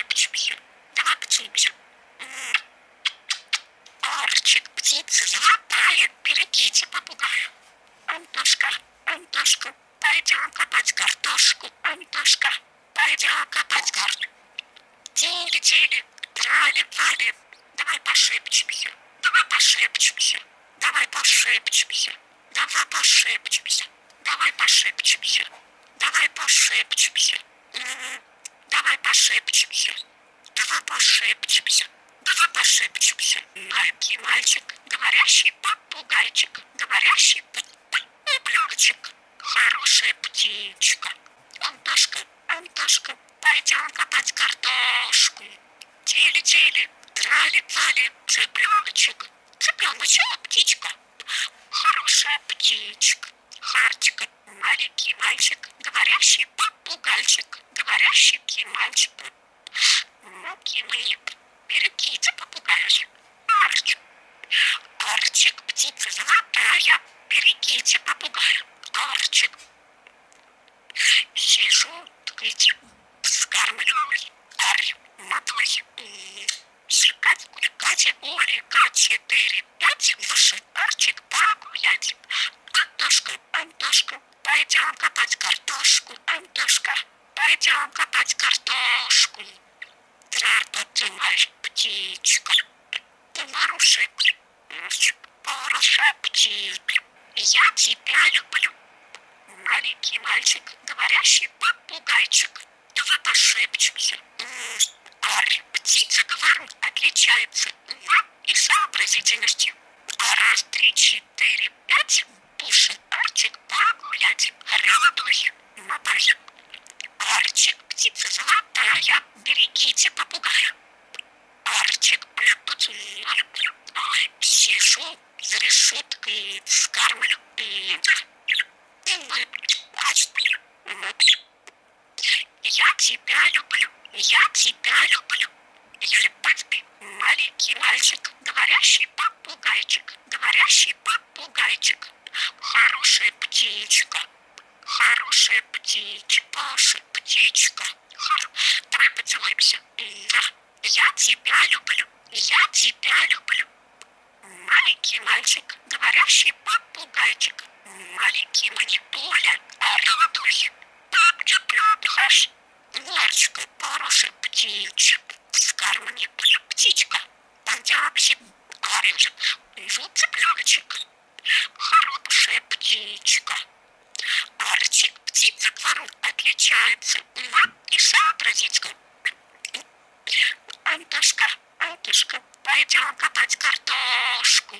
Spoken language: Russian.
Давай почубим. Давай почубим. Орчик, птица, золотая, берегите попугая. Антошка, Антошка, пойдем копать картошку. Антошка, пойдем копать картошку. Тили, тили, трали, трали. Давай пошепчемся. Давай пошепчемся. Давай пошепчемся. Давай пошепчемся. Давай пошепчемся. Давай пошепчемся. Mm-hmm давай пошепчемся, давай пошепчемся, давай пошепчемся. Маленький мальчик, говорящий попугайчик, говорящий попугайчик, хорошая птичка. Антошка, Антошка, пойдем копать картошку. Тили-тили, трали-трали, цыпленочек, цыпленочек, птичка. Хорошая птичка, Хартика, маленький мальчик, говорящий попугайчик, говорящий мальчик. Муки мои, берегите попугайчик. Арчик, Арчик, птица золотая, берегите попугая. Арчик, Сижу, ведь вскармливаюсь, арь, мотаюсь, и Сикать, куликать, уликать, четыре, пять, выше, арчик, погулять. Антошка, Антошка, пойдем копать картошку. Антошка, пойдем копать картошку. Моя птичка, ты хорошая птичка. Я тебя люблю. Маленький мальчик, говорящий попугайчик. Давай пошепчемся. Арь, птица, говорю, отличается умом и сообразительностью. Раз, три, четыре, пять, пуши, Арчик, погулять. Радуй, мотай. Арчик, птица золотая, берегите попугая. Арчик, Ой, сижу за решеткой, скармлю. И я тебя люблю, я тебя люблю. Ебать ты, маленький мальчик, говорящий попугайчик, говорящий попугайчик. Хорошая птичка, хорошая птичка, Паша, птичка. Хор- Давай поцелуемся. Да. Я тебя люблю, я тебя люблю. Маленький мальчик, говорящий попугайчик. Маленький манипуля, радуй. Так люблю, Ларчка, хорошая птичка. Скармани, птичка. Пойдемте, говорит, вот цыпленочек. Хорошая птичка. Арчик, птица говорю, отличается умом и сообразительностью. Антошка, Антошка, пойдем копать картошку.